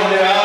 uniforme